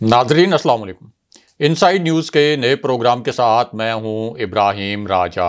नाजरीन, अस्सलाम वालेकुम। इनसाइड न्यूज़ के नए प्रोग्राम के साथ मैं हूँ इब्राहिम राजा।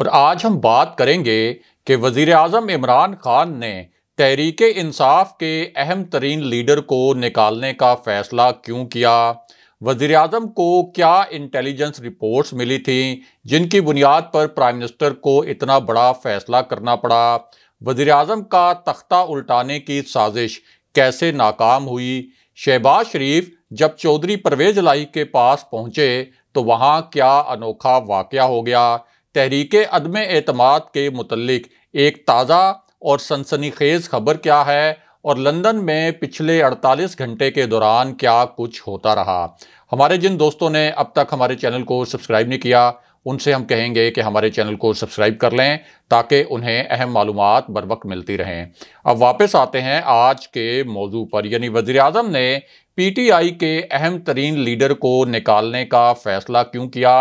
और आज हम बात करेंगे कि वज़ी अजम इमरान खान ने तहरीक इंसाफ के अहम तरीन लीडर को निकालने का फ़ैसला क्यों किया? वज़ी अजम को क्या इंटेलिजेंस रिपोर्ट्स मिली थी? जिनकी बुनियाद पर प्राइम मिनिस्टर को इतना बड़ा फ़ैसला करना पड़ा? वज़ी अजम का तख्ता उल्टाने की साजिश कैसे नाकाम हुई? शहबाज शरीफ जब चौधरी परवेज लाई के पास पहुँचे तो वहाँ क्या अनोखा वाक़ हो गया? तहरीक अदम अतमाद के मतलब एक ताज़ा और सनसनी खेज़ खबर क्या है? और लंदन में पिछले 48 घंटे के दौरान क्या कुछ होता रहा? हमारे जिन दोस्तों ने अब तक हमारे चैनल को सब्सक्राइब नहीं किया उनसे हम कहेंगे कि हमारे चैनल को सब्सक्राइब कर लें ताकि उन्हें अहम मालूम बर वक्त मिलती रहें। अब वापस आते हैं आज के मौजू पर। यानी वज़ी अजम ने पी टी आई के अहम तरीन लीडर को निकालने का फ़ैसला क्यों किया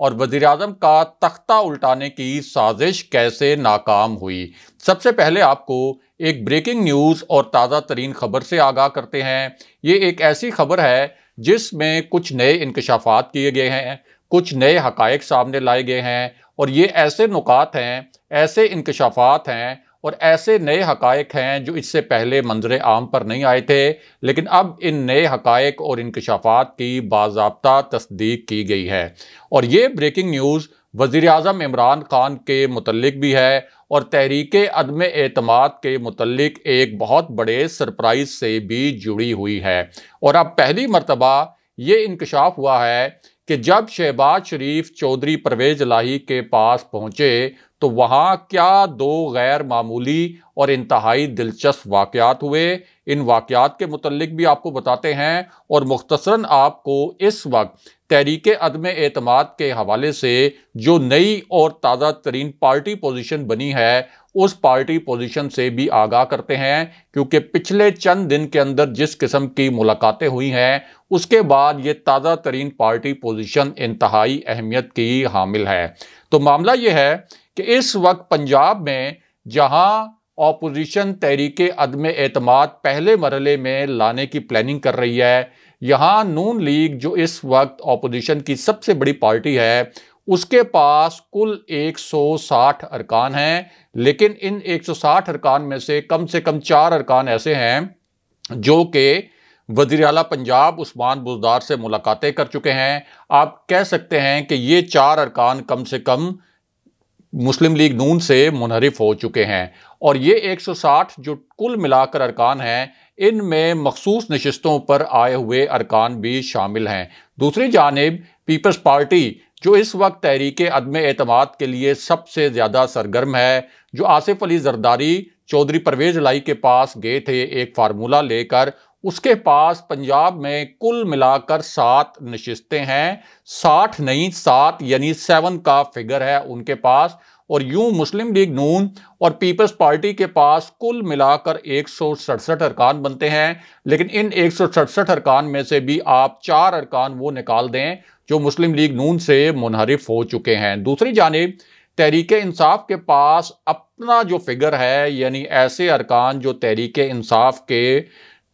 और वज़ी अजम का तख्ता उल्टाने की साजिश कैसे नाकाम हुई? सबसे पहले आपको एक ब्रेकिंग न्यूज़ और ताज़ा तरीन खबर से आगाह करते हैं। ये एक ऐसी खबर है जिसमें कुछ नए इंकशाफात किए गए हैं। कुछ नए हकायक सामने लाए गए हैं और ये ऐसे नुकात हैं, ऐसे इंकशाफात हैं और ऐसे नए हकायक हैं जो इससे पहले मंजर आम पर नहीं आए थे, लेकिन अब इन नए हकायक और इंकशाफात की बाबा तस्दीक की गई है। और ये ब्रेकिंग न्यूज़ वज़ी अजम इमरान खान के मतलब भी है और तहरीक अदम एतमाद के मतलब एक बहुत बड़े सरप्राइज़ से भी जुड़ी हुई है। और अब पहली मरतबा ये इंकशाफ हुआ है कि जब शहबाज शरीफ चौधरी परवेज लाही के पास पहुँचे तो वहाँ क्या दो गैर मामूली और इंतहाई दिलचस्प वाक़ात हुए? इन वाक़ात के मतलब भी आपको बताते हैं और मुख्तसरा आपको इस वक्त तहरीक अदम एतमाद के हवाले से जो नई और ताज़ा तरीन पार्टी पोजीशन बनी है, उस पार्टी पोजीशन से भी आगाह करते हैं, क्योंकि पिछले चंद दिन के अंदर जिस किस्म की मुलाकातें हुई हैं, उसके बाद ये ताज़ा तरीन पार्टी पोजीशन इंतहाई अहमियत की हामिल है। तो मामला ये है कि इस वक्त पंजाब में जहाँ ऑपोजिशन तहरीक अदम एतमाद पहले मरहले में लाने की प्लानिंग कर रही है, यहाँ नून लीग जो इस वक्त ऑपोजिशन की सबसे बड़ी पार्टी है, उसके पास कुल 160 अरकान हैं, लेकिन इन 160 अरकान में से कम से कम चार अरकान ऐसे हैं, जो कि वज़ीर अला पंजाब उस्मान बुजदार से मुलाकातें कर चुके हैं। आप कह सकते हैं कि ये चार अरकान कम से कम मुस्लिम लीग नून से मुनहरफ हो चुके हैं। और ये 160 जो कुल मिलाकर अरकान हैं, इनमें मखसूस नशस्तों पर आए हुए अरकान भी शामिल हैं। दूसरी जानब, पीपल्स पार्टी, जो इस वक्त तहरीक अदम एतमाद के लिए सबसे ज़्यादा सरगर्म है, जो आसिफ अली जरदारी, चौधरी परवेज लाई के पास गए थे एक फार्मूला लेकर उसके पास पंजाब में कुल मिलाकर सात नशस्तें हैं। साठ नहीं, सात यानी सेवन का फिगर है उनके पास। और यूँ मुस्लिम लीग नून और पीपल्स पार्टी के पास कुल मिलाकर एक सौ सड़सठ अरकान बनते हैं। लेकिन इन एक सौ सड़सठ अरकान में से भी आप चार अरकान वो निकाल दें जो मुस्लिम लीग नून से मुनहरफ हो चुके हैं। दूसरी जानब, तहरीक इंसाफ के पास अपना जो फिगर है, यानी ऐसे अरकान जो तहरीक इंसाफ के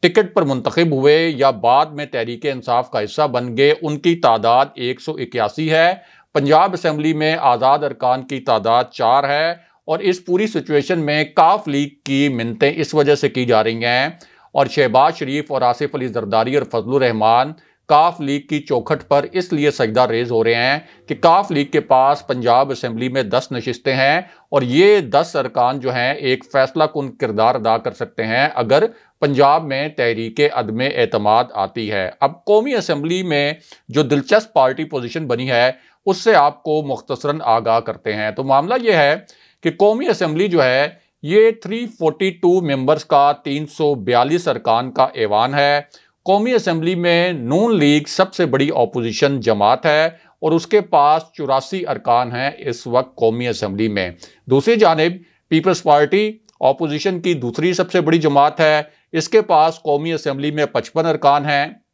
टिकट पर मुंतखब हुए या बाद में तहरीक इंसाफ का हिस्सा बन गए, उनकी तादाद एक सौ इक्यासी है। पंजाब असम्बली में आज़ाद अरकान की तादाद चार है और इस पूरी सिचुएशन में काफ लीग की मिनतें इस वजह से की जा रही हैं। और शहबाज शरीफ और आसिफ अली जरदारी और फजल रहमान काफ लीग की चौखट पर इसलिए सजदा रेज हो रहे हैं कि काफ लीग के पास पंजाब असम्बली में दस नशस्तें हैं और ये दस अरकान जो हैं, एक फैसला कन किरदार अदा कर सकते हैं अगर पंजाब में तहरीक अदम एतमाद आती है। अब कौमी असम्बली में जो दिलचस्प पार्टी पोजिशन बनी है, उससे आपको मुख्तसरा आगाह करते हैं। तो मामला ये है कि कौमी असम्बली जो है, ये 342 मेंबर्स का 342 अरकान का ऐवान है। कौमी असम्बली में नून लीग सबसे बड़ी अपोजिशन जमात है और उसके पास चौरासी अरकान हैं इस वक्त कौमी असम्बली में। दूसरी जानब पीपल्स पार्टी अपोजिशन की दूसरी सबसे बड़ी जमात है इसके पास कौमी असम्बली में पचपन अरकान हैं।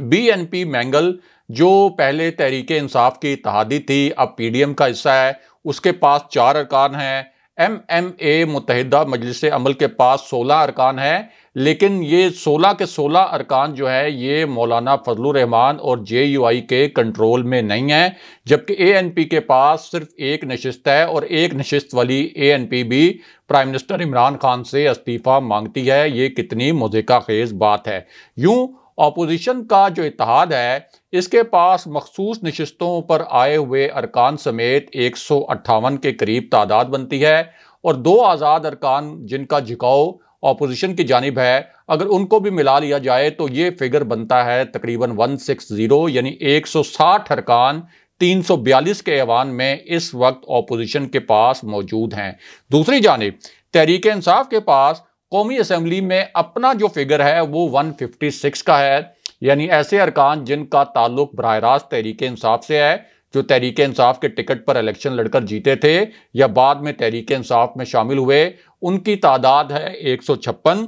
बी एन पी मैंगल, जो पहले तहरीक इंसाफ की इतिहादी थी, अब पी डी एम का हिस्सा है, उसके पास चार अरकान हैं। एम एम ए मुतहदा मजलिस अमल के पास सोलह अरकान है, लेकिन ये सोलह के सोलह अरकान जो है, ये मौलाना फजलरहमान और जे यू आई के कंट्रोल में नहीं है, जबकि ए एन पी के पास सिर्फ़ एक नशस्त है और एक नशस्त वाली ए एन पी भी प्राइम मिनिस्टर इमरान खान से इस्तीफ़ा मांगती है। ये कितनी मुजिका खेज बात है। यूँ अपोजिशन का जो इतिहाद है, इसके पास मखसूस नशस्तों पर आए हुए अरकान समेत एक सौ अट्ठावन के करीब तादाद बनती है और दो आज़ाद अरकान जिनका झुकाव अपोजिशन की जानब है, अगर उनको भी मिला लिया जाए तो ये फिगर बनता है तकरीबन 160 यानी 160 अरकान 342 के ऐवान में इस वक्त अपोजिशन के पास मौजूद हैं। दूसरी जानब, तहरीक इंसाफ के पास कौमी असम्बली में अपना जो फिगर है, वो 156 का है। यानी ऐसे अरकान जिनका ताल्लुक बरह रास्त तहरीक इंसाफ से है, जो तहरीक इंसाफ के टिकट पर इलेक्शन लड़कर जीते थे या बाद में तहरीक इंसाफ में शामिल हुए, उनकी तादाद है एक सौ छप्पन।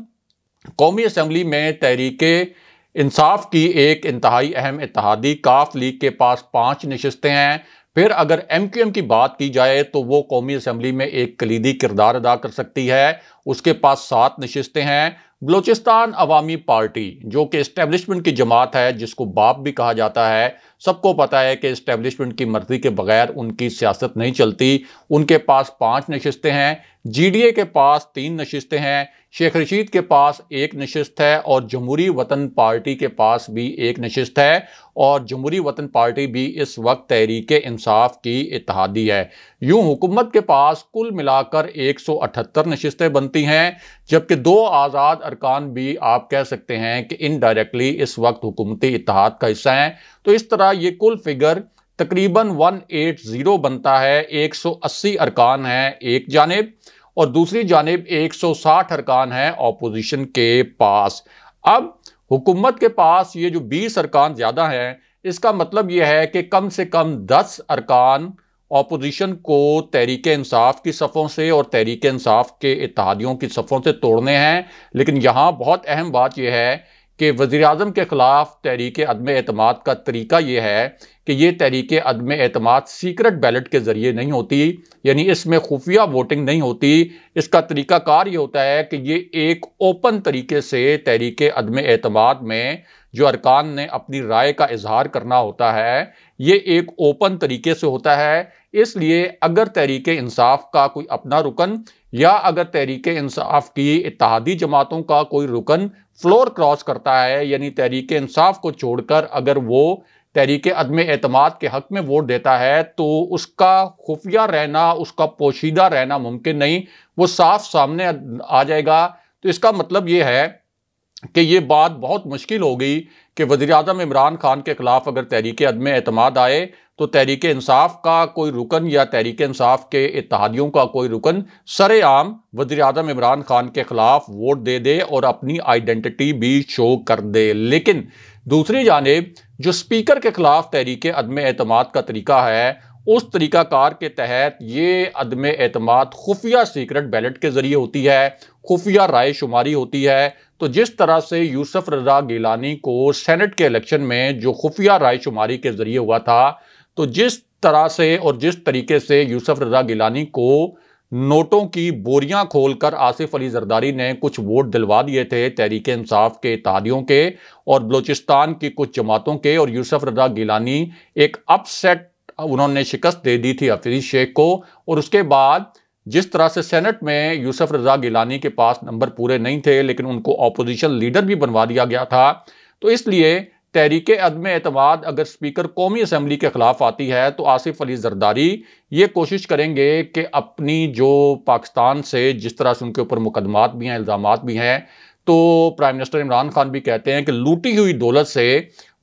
कौमी असम्बली में तहरीक इंसाफ की एक इंतहाई अहम इतिहादी काफ लीग के पास पाँच नशस्तें हैं। फिर अगर एम क्यू एम की बात की जाए तो वो कौमी असम्बली में एक कलीदी किरदार अदा कर सकती है। उसके पास सात नशस्तें हैं। बलोचिस्तान अवामी पार्टी, जो कि इस्टेब्लिशमेंट की जमात है, जिसको बाप भी कहा जाता है सबको पता है कि इस्टेब्लिशमेंट की मर्ज़ी के बगैर उनकी सियासत नहीं चलती। उनके पास पाँच नशस्तें हैं। जीडीए के पास तीन नशस्तें हैं। शेख रशीद के पास एक नशस्त है और जमहूरी वतन पार्टी के पास भी एक नशस्त है और जमहूरी वतन पार्टी भी इस वक्त तहरीक इंसाफ की इतिहादी है। यूँ हुकूमत के पास कुल मिलाकर एक सौ अठहत्तर नशस्तें बनती हैं, जबकि दो आज़ाद अरकान भी आप कह सकते हैं कि इनडायरेक्टली इस वक्त हुकूमती इतिहाद का हिस्सा हैं। तो इस तरह ये कुल फिगर तकरीबन 180 बनता है 180 अरकान है एक जानब और दूसरी जानब 160 अरकान है ऑपोजिशन के पास। अब हुकूमत के पास ये जो 20 अरकान ज़्यादा हैं, इसका मतलब यह है कि कम से कम 10 अरकान ऑपोजिशन को तहरीक इंसाफ की सफ़ों से और तहरीक इंसाफ के इतिहादियों की सफ़ों से तोड़ने हैं। लेकिन यहाँ बहुत अहम बात यह है कि वज़ी अजम के ख़िलाफ़ तहरीक अदम अतमाद का तरीका यह है कि ये तहरीक अदम अतमाद सीक्रेट बैलेट के ज़रिए नहीं होती, यानी इसमें खुफिया वोटिंग नहीं होती। इसका तरीक़ाकार ये होता है कि ये एक ओपन तरीके से तहरीक अदम अतमाद में जो अरकान ने अपनी राय का इजहार करना होता है, ये एक ओपन तरीके से होता है। इसलिए अगर तहरीक इंसाफ का कोई अपना रुकन या अगर तहरीक इंसाफ की इतिहादी जमातों का कोई रुकन फ्लोर क्रॉस करता है, यानी तहरीक इंसाफ को छोड़कर अगर वो तहरीक अदम अतमाद के हक में वोट देता है तो उसका खुफिया रहना, उसका पोशीदा रहना मुमकिन नहीं, वो साफ़ सामने आ जाएगा। तो इसका मतलब ये है कि ये बात बहुत मुश्किल होगी कि वजी अजम इमरान खान के ख़िलाफ़ अगर तहरीक अदम अतमाद आए तो तहरीक इंसाफ का कोई रुकन या तहरीक इंसाफ के इतिहादियों का कोई रुकन सरेआम वजी अजम इमरान खान के ख़िलाफ़ वोट दे दे और अपनी आइडेंटिटी भी शो कर दे। लेकिन दूसरी जानब, जो स्पीकर के ख़िलाफ़ तहरीक अदम अतमाद का तरीका है उस तरीक़ाकार के तहत ये अदम अतमाद खुफिया सीक्रेट बैलेट के ज़रिए होती है, खुफिया राय शुमारी होती है। तो जिस तरह से यूसुफ रजा गिलानी को सेनेट के इलेक्शन में जो खुफिया राय शुमारी के ज़रिए हुआ था तो जिस तरह से और जिस तरीके से यूसुफ रजा गिलानी को नोटों की बोरियाँ खोलकर आसिफ अली जरदारी ने कुछ वोट दिलवा दिए थे तहरीक इंसाफ के इतिहादियों के और बलोचिस्तान की कुछ जमातों के और यूसुफ रजा गिलानी एक अपसेट उन्होंने शिकस्त दे दी थी हफीज शेख को और उसके बाद जिस तरह से सेनेट में यूसुफ रजा गिलानी के पास नंबर पूरे नहीं थे, लेकिन उनको अपोजिशन लीडर भी बनवा दिया गया था। तो इसलिए तहरीक अदम अतमाद अगर स्पीकर कौमी असम्बली के ख़िलाफ़ आती है तो आसिफ अली जरदारी ये कोशिश करेंगे कि अपनी जो पाकिस्तान से जिस तरह से उनके ऊपर मुकदमात भी हैं इल्ज़ाम भी हैं तो प्राइम मिनिस्टर इमरान खान भी कहते हैं कि लूटी हुई दौलत से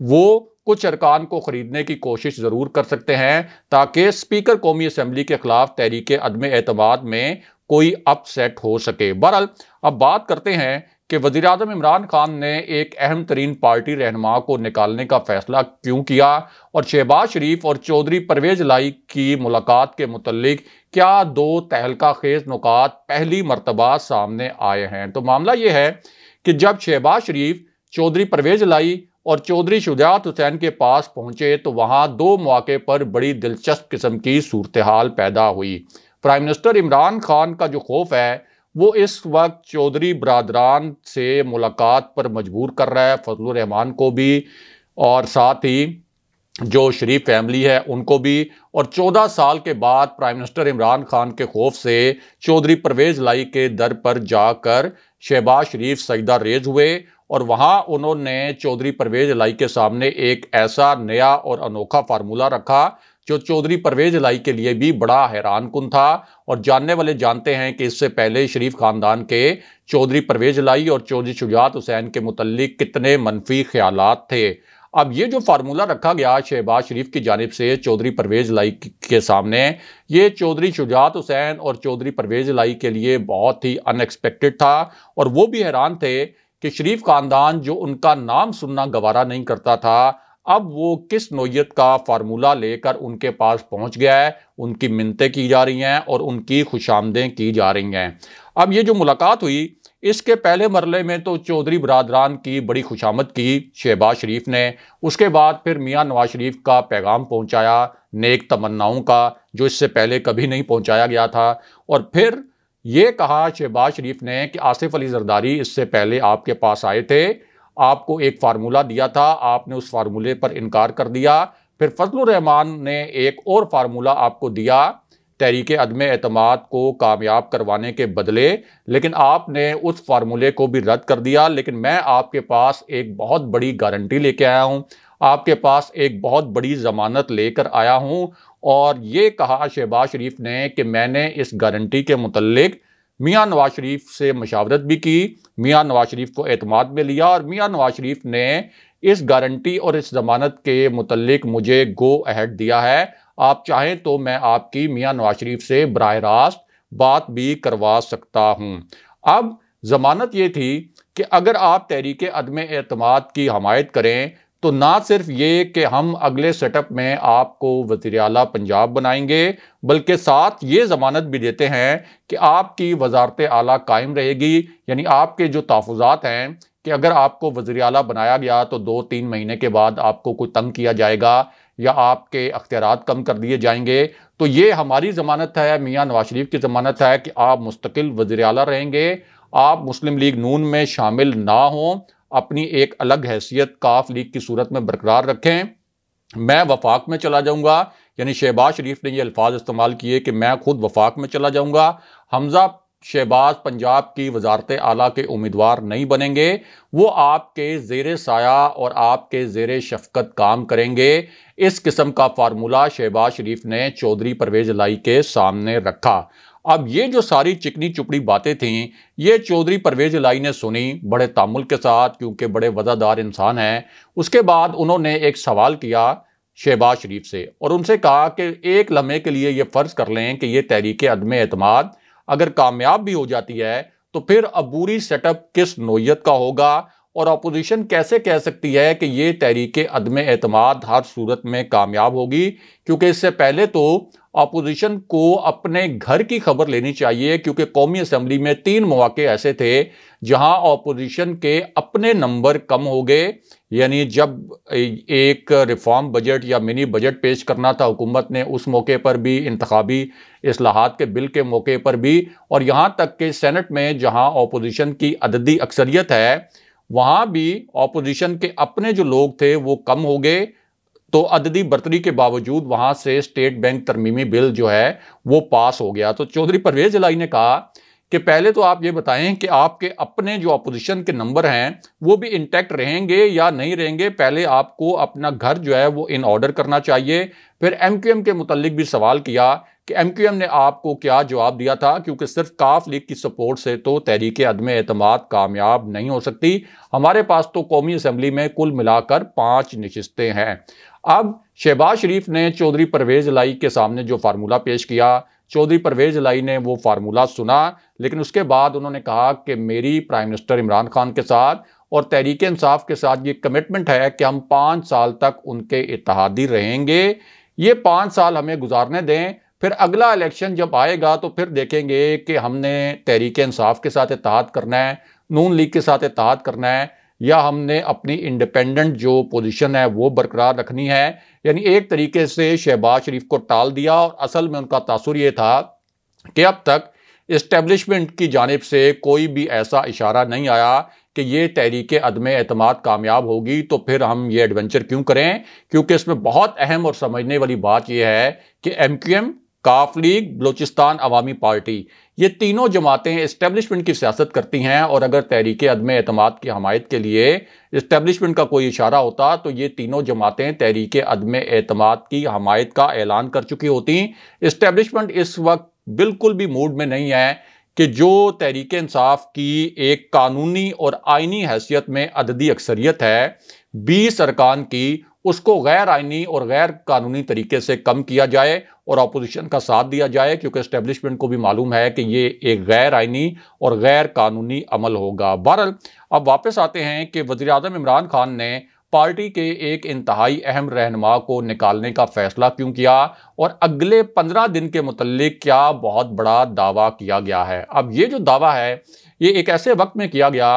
वो कुछ अरकान को ख़रीदने की कोशिश ज़रूर कर सकते हैं, ताकि स्पीकर कौमी असम्बली के ख़िलाफ़ तहरीक अदम अतमाद में कोई अपसेट हो सके। बहरहाल, अब बात करते हैं कि वजी अजम इमरान खान ने एक अहम तरीन पार्टी रहनमा को निकालने का फैसला क्यों किया और शहबाज शरीफ और चौधरी परवेज लाई की मुलाकात के मुतलिक क्या दो तहलका खेज नुकात पहली मरतबा सामने आए हैं? तो मामला ये है कि जब शहबाज शरीफ, चौधरी परवेज लाई और चौधरी शुजात हुसैन के पास पहुँचे तो वहाँ दो मौके पर बड़ी दिलचस्प किस्म की सूरत हाल पैदा हुई। प्राइम मिनिस्टर इमरान खान का जो खौफ है, वो इस वक्त चौधरी बरदरान से मुलाकात पर मजबूर कर रहा है फजल रहमान को भी, और साथ ही जो शरीफ फैमिली है, उनको भी। और 14 साल के बाद प्राइम मिनिस्टर इमरान खान के खौफ से चौधरी परवेज लाई के दर पर जाकर शहबाज शरीफ सजदा रेज हुए और वहाँ उन्होंने चौधरी परवेज लाई के सामने एक ऐसा नया और अनोखा फार्मूला रखा, जो चौधरी परवेज लाई के लिए भी बड़ा हैरान कन था। और जानने वाले जानते हैं कि इससे पहले शरीफ खानदान के चौधरी परवेज लाई और चौधरी शुजात हुसैन के मुतलिक कितने मनफी ख्याल थे। अब ये जो फार्मूला रखा गया शहबाज शरीफ की जानब से चौधरी परवेज लाई के सामने, ये चौधरी शुजात हुसैन और चौधरी परवेज लाई के लिए बहुत ही अनएक्सपेक्टेड था। और वो भी हैरान थे कि शरीफ खानदान जो उनका नाम सुनना गवारा नहीं करता था, अब वो किस नोयत का फार्मूला लेकर उनके पास पहुँच गया है, उनकी मिनतें की जा रही हैं और उनकी खुशामदें की जा रही हैं। अब ये जो मुलाकात हुई, इसके पहले मरले में तो चौधरी बरदरान की बड़ी खुशामद की शहबाज शरीफ ने, उसके बाद फिर मियाँ नवाज़ शरीफ का पैगाम पहुँचाया, नेक तमन्नाओं का, जो इससे पहले कभी नहीं पहुँचाया गया था, और फिर ये कहा शहबाज शरीफ ने कि आसिफ अली जरदारी इससे पहले आपके पास आए थे। आपको एक फार्मूला दिया था। आपने उस फार्मूले पर इनकार कर दिया। फिर फजल रहमान ने एक और फार्मूला आपको दिया, तहरीक अदम अतमाद को कामयाब करवाने के बदले। लेकिन आपने उस फार्मूले को भी रद्द कर दिया। लेकिन मैं आपके पास एक बहुत बड़ी गारंटी लेके आया हूँ। आपके पास एक बहुत बड़ी ज़मानत लेकर आया हूँ। और ये कहा शहबाज शरीफ ने कि मैंने इस गारंटी के मतलब मियाँ नवाज़ शरीफ से मशावरत भी की, मियाँ नवाज़ शरीफ को अतमाद में लिया और मियाँ नवाज़ शरीफ ने इस गारंटी और इस ज़मानत के मतलब मुझे गो अहेड दिया है। आप चाहें तो मैं आपकी मियाँ नवाज़ शरीफ से बर रास्त बात भी करवा सकता हूँ। अब ज़मानत ये थी कि अगर आप तहरीक अदम अतमाद की हमायत करें तो ना सिर्फ़ ये कि हम अगले सेटअप में आपको वज़ीर अला पंजाब बनाएँगे, बल्कि साथ ये ज़मानत भी देते हैं कि आपकी वजारत आला कायम रहेगी। यानी आपके जो तहफ़ात हैं कि अगर आपको वजी अला बनाया गया तो दो तीन महीने के बाद आपको कोई तंग किया जाएगा या आपके अख्तियार कम कर दिए जाएँगे। तो ये हमारी ज़मानत है, मियाँ नवाज़ शरीफ की ज़मानत है कि आप मुस्तकिल वज़ी अला रहेंगे। आप मुस्लिम लीग नून में शामिल ना हों। अपनी एक अलग हैसियत काफ लीग की सूरत में बरकरार रखें। मैं वफाक में चला जाऊँगा। यानी शहबाज शरीफ ने ये अल्फाज इस्तेमाल किए कि मैं खुद वफाक में चला जाऊँगा। हमजा शहबाज पंजाब की वजारत आला के उम्मीदवार नहीं बनेंगे। वो आपके जेर साया और आपके जेर शफकत काम करेंगे। इस किस्म का फार्मूला शहबाज शरीफ ने चौधरी परवेज लाई के सामने रखा। अब ये जो सारी चिकनी चुपड़ी बातें थीं, ये चौधरी परवेज लाई ने सुनी, बड़े तामुल के साथ, क्योंकि बड़े वज़ादार इंसान हैं। उसके बाद उन्होंने एक सवाल किया शहबाज शरीफ से और उनसे कहा कि एक लम्हे के लिए ये फ़र्ज़ कर लें कि ये तहरीक अदम अतमाद अगर कामयाब भी हो जाती है तो फिर अबूरी सेटअप किस नोयत का होगा और अपोजिशन कैसे कह सकती है कि ये तहरीक अदम अतमाद हर सूरत में कामयाब होगी? क्योंकि इससे पहले तो अपोजिशन को अपने घर की खबर लेनी चाहिए, क्योंकि कौमी असम्बली में तीन मौके ऐसे थे जहाँ अपोजिशन के अपने नंबर कम हो गए। यानी जब एक रिफॉर्म बजट या मिनी बजट पेश करना था, हुकूमत ने उस मौके पर भी इंतबी असलाहत के बिल के मौके पर भी, और यहाँ तक कि सेनेट में जहाँ अपोजिशन की अददी अक्सरियत है, वहाँ भी अपोजिशन के अपने जो लोग थे वो कम हो गए। तो अददी बर्तरी के बावजूद वहाँ से स्टेट बैंक तरमीमी बिल जो है, वो पास हो गया। तो चौधरी परवेज लाई ने कहा कि पहले तो आप ये बताएँ कि आपके अपने जो अपोजिशन के नंबर हैं, वो भी इंटैक्ट रहेंगे या नहीं रहेंगे? पहले आपको अपना घर जो है, वो इन ऑर्डर करना चाहिए। फिर एम क्यू एम के मुतलिक भी सवाल किया कि एम क्यू एम ने आपको क्या जवाब दिया था? क्योंकि सिर्फ़ काफ लीग की सपोर्ट से तो तहरीक अदम अतमाद कामयाब नहीं हो सकती। हमारे पास तो कौमी असम्बली में कुल मिलाकर पाँच नशस्तें हैं। अब शहबाज शरीफ ने चौधरी परवेज लाई के सामने जो फार्मूला पेश किया, चौधरी परवेज लाई ने वो फार्मूला सुना, लेकिन उसके बाद उन्होंने कहा कि मेरी प्राइम मिनिस्टर इमरान खान के साथ और तहरीक इंसाफ के साथ ये कमिटमेंट है कि हम पाँच साल तक उनके इतिहादी रहेंगे। ये पाँच साल हमें गुजारने दें, फिर अगला इलेक्शन जब आएगा तो फिर देखेंगे कि हमने तहरीक इंसाफ के साथ इतिहाद करना है, नून लीग के साथ इतिहाद करना है। या हमने अपनी इंडिपेंडेंट जो पोजीशन है वो बरकरार रखनी है। यानी एक तरीके से शहबाज शरीफ को टाल दिया और असल में उनका तासुर ये था कि अब तक इस्टेब्लिशमेंट की जानब से कोई भी ऐसा इशारा नहीं आया कि ये तहरीक अदम अतमाद कामयाब होगी तो फिर हम ये एडवेंचर क्यों करें? क्योंकि इसमें बहुत अहम और समझने वाली बात यह है कि एम क्यू एम काफ लीग, बलोचिस्तान अवामी पार्टी। ये तीनों जमातें इस्टेब्लिशमेंट की सियासत करती हैं और अगर तहरीक अदम अतमाद की हमायत के लिए इस्टेब्लिशमेंट का कोई इशारा होता तो ये तीनों जमातें तहरीक अदम अतमाद की हमायत का ऐलान कर चुकी होती। इस्टेब्लिशमेंट इस वक्त बिल्कुल भी मूड में नहीं है कि जो तहरीक इंसाफ की एक कानूनी और आइनी हैसियत में अददी अक्सरियत है बीस अरकान की, उसको गैर आइनी और गैर कानूनी तरीके से कम किया जाए और अपोजिशन का साथ दिया जाए, क्योंकि इस्टेब्लिशमेंट को भी मालूम है कि ये एक गैर आइनी और गैर कानूनी अमल होगा। बहरल अब वापस आते हैं कि वजी अजम इमरान खान ने पार्टी के एक इंतहाई अहम रहनमा को निकालने का फैसला क्यों किया और अगले पंद्रह दिन के मुतलिक क्या बहुत बड़ा दावा किया गया है? अब ये जो दावा है ये एक ऐसे वक्त में किया गया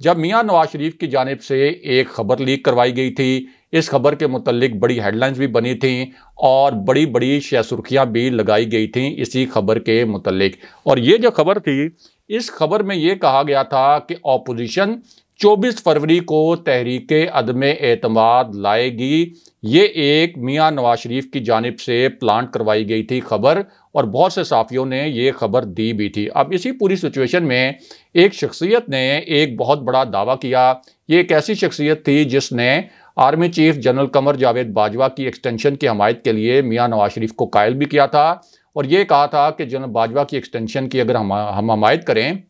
जब मियाँ नवाज़ शरीफ की जानब से एक खबर लीक करवाई गई थी। इस खबर के मुतलिक बड़ी हेडलाइंस भी बनी थी और बड़ी बड़ी सुर्खियाँ भी लगाई गई थी इसी खबर के मुतलिक और ये जो खबर थी, इस खबर में ये कहा गया था कि अपोजिशन 24 फरवरी को तहरीक अदम एतमाद लाएगी। ये एक मियाँ नवाज़ शरीफ की जानब से प्लांट करवाई गई थी खबर और बहुत से साफियों ने ये खबर दी भी थी। अब इसी पूरी सिचुएशन में एक शख्सियत ने एक बहुत बड़ा दावा किया। ये एक ऐसी शख्सियत थी जिसने army chief general Qamar Javed Bajwa की एक्सटेंशन की हमायत के लिए मियाँ नवाज़ शरीफ को कायल भी किया था। और ये कहा था कि जनरल बाजवा की एक्सटेंशन की अगर हम हम हमायत करें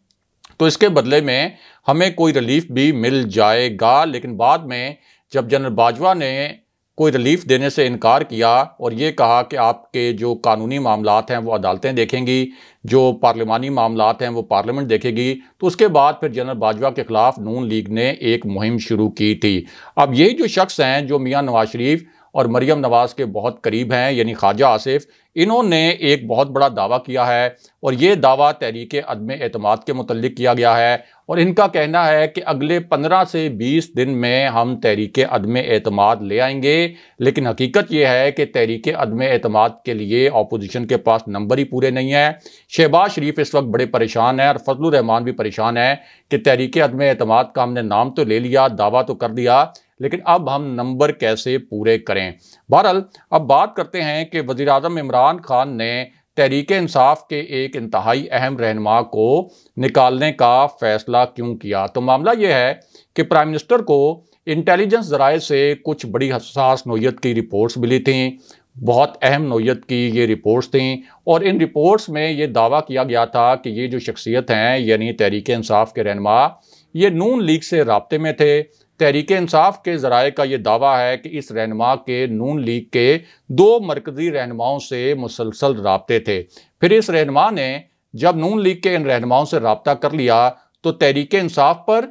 तो इसके बदले में हमें कोई रिलीफ भी मिल जाएगा। लेकिन बाद में जब जनरल बाजवा ने कोई रिलीफ देने से इनकार किया और ये कहा कि आपके जो कानूनी मामला हैं वो अदालतें देखेंगी, जो पार्लियामानी मामला हैं वो पार्लियामेंट देखेगी। तो उसके बाद फिर जनरल बाजवा के ख़िलाफ़ नून लीग ने एक मुहिम शुरू की थी। अब यही जो शख्स हैं, जो मियाँ नवाज़ शरीफ और मरियम नवाज़ के बहुत करीब हैं, यानी ख्वाजा आसिफ। इन्होंने एक बहुत बड़ा दावा किया है और ये दावा तहरीक अदम अतमाद के मतलब किया गया है और इनका कहना है कि अगले 15 से 20 दिन में हम तहरीक अदम अतमाद ले आएँगे, लेकिन हकीकत यह है कि तहरीक अदम अतमाद के लिए अपोजिशन के पास नंबर ही पूरे नहीं है। शहबाज शरीफ इस वक्त बड़े परेशान हैं और फजलरहमान भी परेशान है कि तहरीक अदम अतमाद का हमने नाम तो ले लिया, दावा तो कर दिया लेकिन अब हम नंबर कैसे पूरे करें? बहरहाल, अब बात करते हैं कि वजी अजम इमरान खान ने तहरीक इंसाफ के एक इंतहाई अहम रहनमा को निकालने का फैसला क्यों किया? तो मामला यह है कि प्राइम मिनिस्टर को इंटेलिजेंस ज़राए से कुछ बड़ी हसास नोयत की रिपोर्ट्स मिली थी। बहुत अहम नोयत की ये रिपोर्ट्स थी और इन रिपोर्ट्स में ये दावा किया गया था कि ये जो शख्सियत हैं, यानी तहरीक इंसाफ के रहनमा, ये नून लीग से रबते में थे तहरीक इंसाफ के ज़राए का यह दावा है कि इस रहनमा के नून लीग के दो मरकज़ी रहनुमाओं से मुसलसल रबते थे। फिर इस रहनमा ने जब नून लीग के इन रहनुमाओं से रबता कर लिया तो तहरीक इंसाफ पर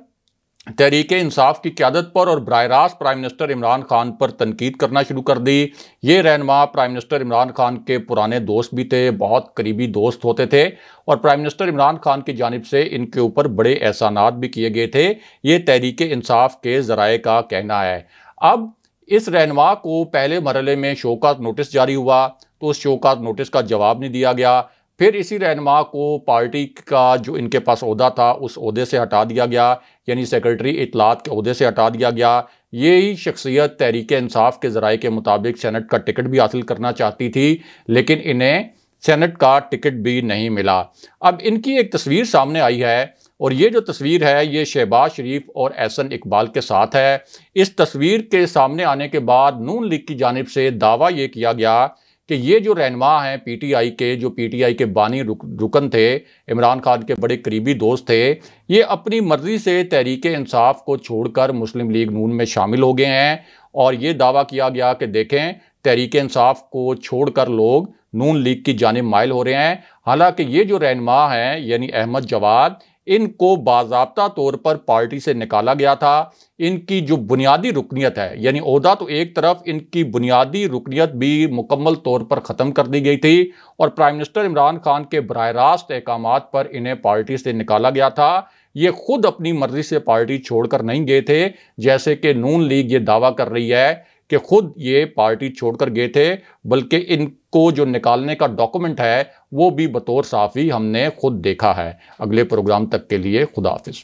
तहरीक इंसाफ की क्यादत पर और बर रास्त प्राइम मिनिस्टर इमरान खान पर तनकीद करना शुरू कर दी। ये रहनमा प्राइम मिनिस्टर इमरान खान के पुराने दोस्त भी थे, बहुत करीबी दोस्त होते थे और प्राइम मिनिस्टर इमरान खान की जानब से इनके ऊपर बड़े एहसानात भी किए गए थे। ये तहरीक इंसाफ के ज़राए का कहना है। अब इस रहनमा को पहले मरले में शोकात नोटिस जारी हुआ तो उस शोकात नोटिस का जवाब नहीं दिया गया। फिर इसी रहनमा को पार्टी का जो इनके पास अहदा था, उस अहदे से हटा दिया गया। यानी सेक्रेटरी इतलात के अहदे से हटा दिया गया। यही शख्सियत तहरीक इंसाफ के ज़राए के मुताबिक सेनेट का टिकट भी हासिल करना चाहती थी, लेकिन इन्हें सेनेट का टिकट भी नहीं मिला। अब इनकी एक तस्वीर सामने आई है, और ये जो तस्वीर है, ये शहबाज शरीफ और एहसन इकबाल के साथ है। इस तस्वीर के सामने आने के बाद नून लीग की जानब से दावा ये किया गया कि ये जो रहनमा हैं पीटीआई के जो पीटीआई के बानी रुक, रुकन थे इमरान खान के बड़े करीबी दोस्त थे ये अपनी मर्ज़ी से तहरीक इंसाफ को छोड़कर मुस्लिम लीग नून में शामिल हो गए हैं। और ये दावा किया गया कि देखें तहरीक इंसाफ को छोड़कर लोग नून लीग की जानब मायल हो रहे हैं। हालाँकि ये जो रहनमा हैं यानी अहमद जवाद इनको बाबा तौर पर पार्टी से निकाला गया था। इनकी जो बुनियादी रुकनीत है, यानी अहदा तो एक तरफ़ इनकी बुनियादी रुकनीत भी मुकम्मल तौर पर ख़त्म कर दी गई थी और प्राइम मिनिस्टर इमरान खान के बर रास्त अहकाम पर इन्हें पार्टी से निकाला गया था। ये खुद अपनी मर्ज़ी से पार्टी छोड़कर नहीं गए थे, जैसे कि नून लीग ये दावा कर रही है कि खुद ये पार्टी छोड़कर गए थे, बल्कि इन उसको जो निकालने का डॉक्यूमेंट है, वो भी बतौर साफ़ी हमने खुद देखा है। अगले प्रोग्राम तक के लिए खुदाफिज़